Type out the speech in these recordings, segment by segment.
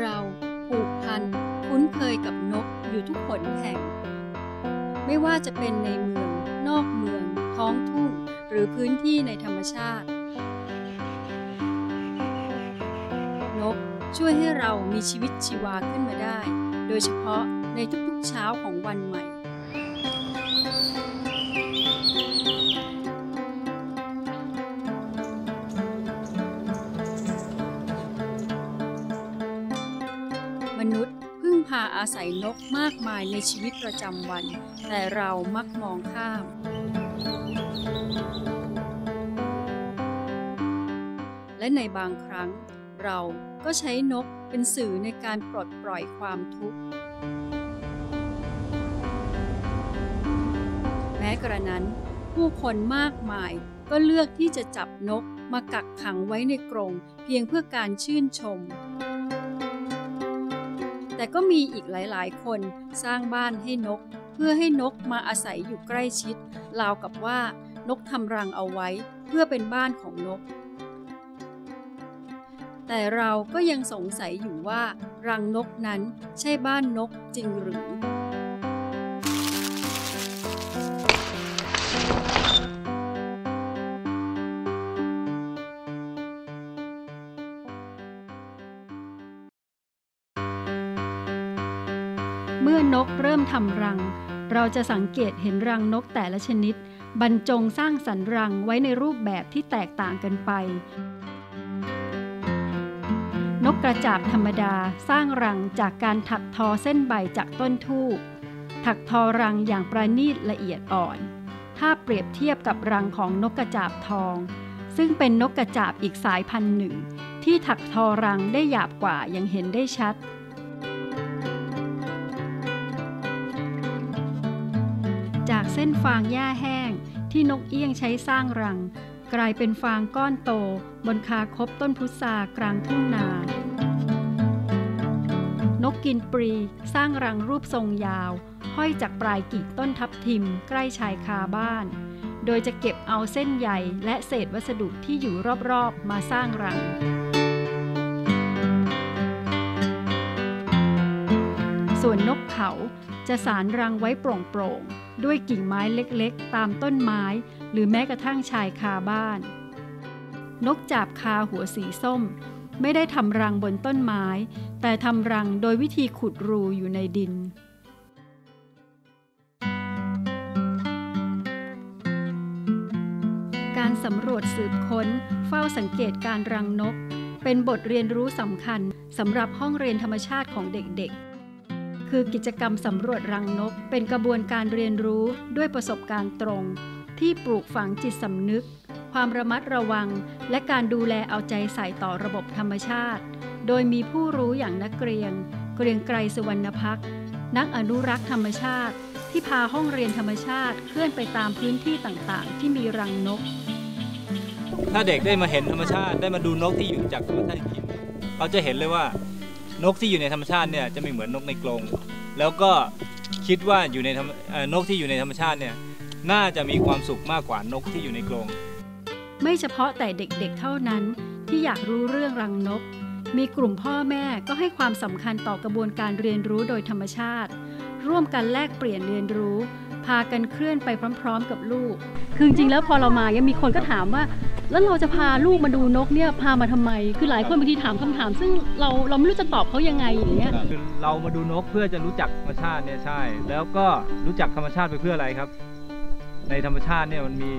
เราผูกพันคุ้นเคยกับนกอยู่ทุกผลแห่ง ไม่ว่าจะเป็นในเมือง นอกเมือง ท้องทุ่ง หรือพื้นที่ในธรรมชาติ นกช่วยให้เรามีชีวิตชีวาขึ้นมาได้ โดยเฉพาะในทุกๆเช้าของวันใหม่ นุษย์พึ่งพาอาศัยนกมากมายในชีวิตประจำวัน แต่เรามักมองข้าม และในบางครั้ง เราก็ใช้นกเป็นสื่อในการปลดปล่อยความทุกข์ แม้กระนั้น ผู้คนมากมายก็เลือกที่จะจับนกมากักขังไว้ในกรงเพียงเพื่อการชื่นชม แต่ก็มีอีกหลายๆ คนสร้างบ้านให้นก เพื่อให้นกมาอาศัยอยู่ใกล้ชิดราวกับว่านกทำรังเอาไว้เพื่อเป็นบ้านของนก แต่เราก็ยังสงสัยอยู่ว่า รังนกนั้นใช่บ้านนกจริงหรือ เมื่อนกเริ่มทำรัง เราจะสังเกตเห็นรังนกแต่ละชนิด บรรจงสร้างสรรรังไว้ในรูปแบบที่แตกต่างกันไป นกกระจาบธรรมดาสร้างรังจากการถักทอเส้นใบจากต้นทูบถักทอรังอย่างประณีตละเอียดอ่อน ถ้าเปรียบเทียบกับรังของนกกระจาบทอง ซึ่งเป็นนกกระจาบอีกสายพันธุ์หนึ่ง ที่ถักทอรังได้หยาบกว่ายังเห็นได้ชัด จากเส้นฟางหญ้าแห้งที่นกเอี้ยงใช้สร้างรัง กลายเป็นฟางก้อนโต บนคาคบต้นพุทรากลางทุ่งนา นกกินปรีสร้างรังรูปทรงยาว ห้อยจากปลายกิ่งต้นทับทิมใกล้ชายคาบ้าน โดยจะเก็บเอาเส้นใยและเศษวัสดุที่อยู่รอบๆมาสร้างรังส่วนนกเขาจะสารรังไว้โปร่งๆ ด้วยกิ่งไม้เล็กๆ ตามต้นไม้ หรือแม้กระทั่งชายคาบ้าน นกจาบคาหัวสีส้ม ไม่ได้ทำรังบนต้นไม้ แต่ทำรังโดยวิธีขุดรูอยู่ในดินการสำรวจสืบค้น เฝ้าสังเกตการรังนก เป็นบทเรียนรู้สำคัญสำหรับห้องเรียนธรรมชาติของเด็กๆ คือกิจกรรมสำรวจรังนก เป็นกระบวนการเรียนรู้ด้วยประสบการณ์ตรง ที่ปลูกฝังจิตสำนึก ความระมัดระวัง และการดูแลเอาใจใส่ต่อระบบธรรมชาติ โดยมีผู้รู้อย่างนักเรียนเกรียงไกรสุวรรณพักนักอนุรักษ์ธรรมชาติ ที่พาห้องเรียนธรรมชาติเคลื่อนไปตามพื้นที่ต่างๆ ที่มีรังนก ถ้าเด็กได้มาเห็นธรรมชาติได้มาดูนกที่อยู่จากธรรมชาติจริงเขาจะเห็นเลยว่า นกที่อยู่ในธรรมชาติเนี่ยจะไม่เหมือนนกในกรงแล้วก็คิดว่าอยู่ในธรรมเอ่อนกที่อยู่ในธรรมชาติเนี่ยน่าจะมีความสุขมากกว่านกที่อยู่ในกรงไม่เฉพาะแต่เด็กๆเท่านั้นที่อยากรู้เรื่องรังนก มีกลุ่มพ่อแม่ก็ให้ความสำคัญต่อกระบวนการเรียนรู้โดยธรรมชาติ ร่วมกันแลกเปลี่ยนเรียนรู้ พากันเคลื่อนไปพร้อม ๆ กับลูก คือจริงๆแล้วพอเรามายังมีคนก็ถามว่า แล้วเราจะพาลูกมาดูนกเนี่ยพามาทำไม คือหลายคนบางทีถามคำถาม ซึ่งเราเราไม่รู้จะตอบเขายังไงอย่างเงี้ยคือเรามาดูนกเพื่อจะรู้จักธรรมชาติเนี่ยใช่ แล้วก็รู้จักธรรมชาติไปเพื่ออะไรครับ ในธรรมชาติเนี่ยมันมี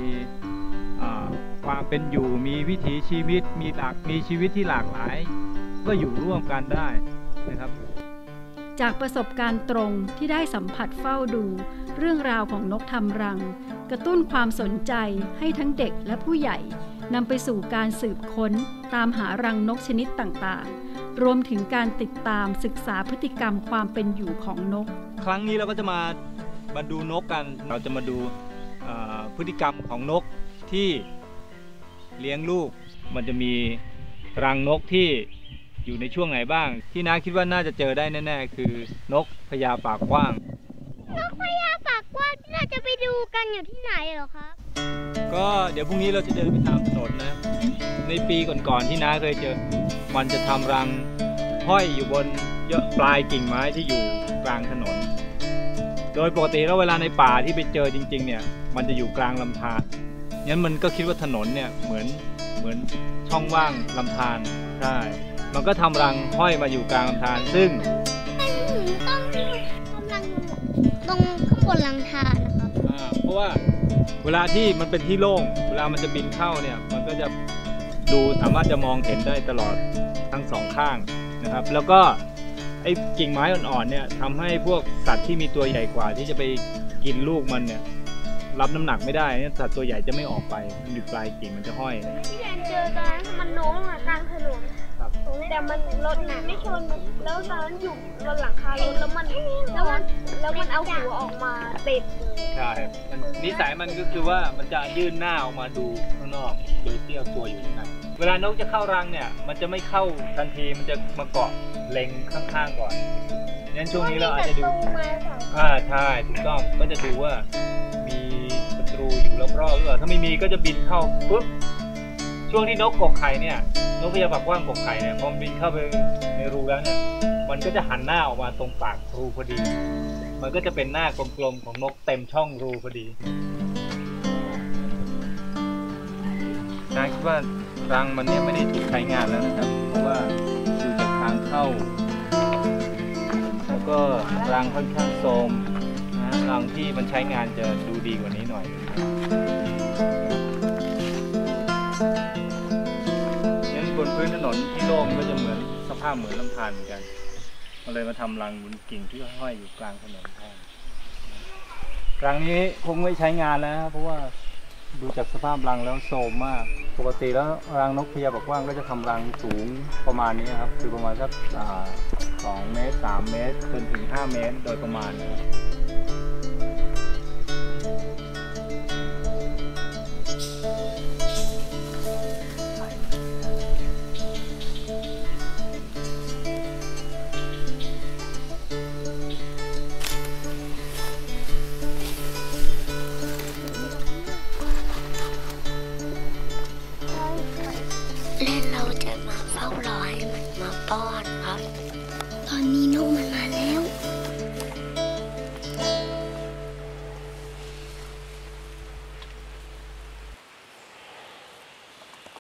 อ่าความเป็นอยู่มีวิถีชีวิตมีหลากมีชีวิตที่หลากหลาย ก็อยู่ร่วมกันได้นะครับ จากประสบการณ์ตรงที่ได้สัมผัสเฝ้าดู เรื่องราวของนกทำรัง กระตุ้นความสนใจให้ทั้งเด็กและผู้ใหญ่ นำไปสู่การสืบค้นตามหารังนกชนิดต่างๆ รวมถึงการติดตามศึกษาพฤติกรรมความเป็นอยู่ของนก ครั้งนี้เราก็จะมามาดูนกกัน เราจะมาดูเอ่อพฤติกรรมของนกที่เลี้ยงลูก มันจะมีรังนกที่อยู่ในช่วงไหนบ้าง ที่น้าคิดว่าน่าจะเจอได้แน่ๆ คือนกพญาปากกว้าง นกพญาปากกว้างที่เราจะไปดูกันอยู่ที่ไหนเหรอครับ ก็เดี๋ยวพรุ่งนี้เราจะเดินไปตามถนนนะ ในปีก่อนๆที่น้าเคยเจอ มันจะทำรังห้อยอยู่บนยอดปลายกิ่งไม้ที่อยู่กลางถนน โดยปกติแล้วเวลาในป่าที่ไปเจอจริง ๆ เนี่ย มันจะอยู่กลางลำธารงั้นมันก็คิดว่าถนนเนี่ยเหมือนเหมือนช่องว่างลำธารใช่ มันก็ทำรังห้อยมาอยู่กลางลำธารซึ่งต้องกำลังตรงข้างบนหลังคานะครับอ่าเพราะว่า เวลาที่มันเป็นที่โล่ง เวลามันจะบินเข้าเนี่ย มันก็จะดูสามารถจะมองเห็นได้ตลอดทั้งสองข้างนะครับ แล้วก็ไอ้กิ่งไม้อ่อนๆเนี่ยทำให้พวกสัตว์ที่มีตัวใหญ่กว่า ที่จะไปกินลูกมันเนี่ยรับน้ำหนักไม่ได้สัตว์ตัวใหญ่จะไม่ออกไปมันอยู่ปลายกิ่งมันจะห้อยที่แดนเจอตอนนั้นมันโน้มมากลางถนน แต่มันรถไม่ชนมันแล้วตอนนั้นอยู่บนหลังคารถแล้วมันแล้วมันแล้วมันเอาหัวออกมาติดเลยใช่มันนิสัยมันก็คือว่ามันจะยื่นหน้าออกมาดูข้างนอกโดยที่เอาตัวอยู่ข้างในเวลานกจะเข้ารังเนี่ย มันจะไม่เข้าทันทีมันจะมาเกาะเล็งข้างๆก่อนงั้นช่วงนี้เราอาจจะดูตรงมาสองอ่าใช่ถูกต้องก็จะดูว่า มีศัตรูอยู่รอบๆหรือเปล่าถ้าไม่มีก็จะบินเข้าปุ๊บ ช่วงที่นกกกไข่เนี่ยนกพญาปากกว้างกกไข่เนี่ยพอมบินเข้าไปในรูแล้วเนี่ยมันก็จะหันหน้าออกมาตรงปากรูพอดี มันก็จะเป็นหน้ากลมๆของนกเต็มช่องรูพอดีนาคิดว่ารังมันเนี่ยไม่ได้ถูกใช้งานแล้วนะครับ เพราะว่าดูจากทางเข้า แล้วก็รังค่อนข้างโทรมนะรังที่มันใช้งานจะดูดีกว่านี้หน่อย นบนพื้นถนนที่โล่งก็จะเหมือนสภาพเหมือนลำธารเหมือนกันมันเลยมาทำรังบนกิ่งที่ห้อยอยู่กลางถนนแทนรังนี้คงไม่ใช้งานแล้วเพราะว่าดูจากสภาพรังแล้วโทรมมาก ปกติแล้วรังนกพญาบอกว่างก็จะทำรังสูงประมาณนี้ครับ คือประมาณสักสองเมตรสามเมตรจนถึงห้าเมตรโดยประมาณนะครับ และเราจะมาเฝ้ารอให้มันมาป้อนครับ ตอนนี้นกมัน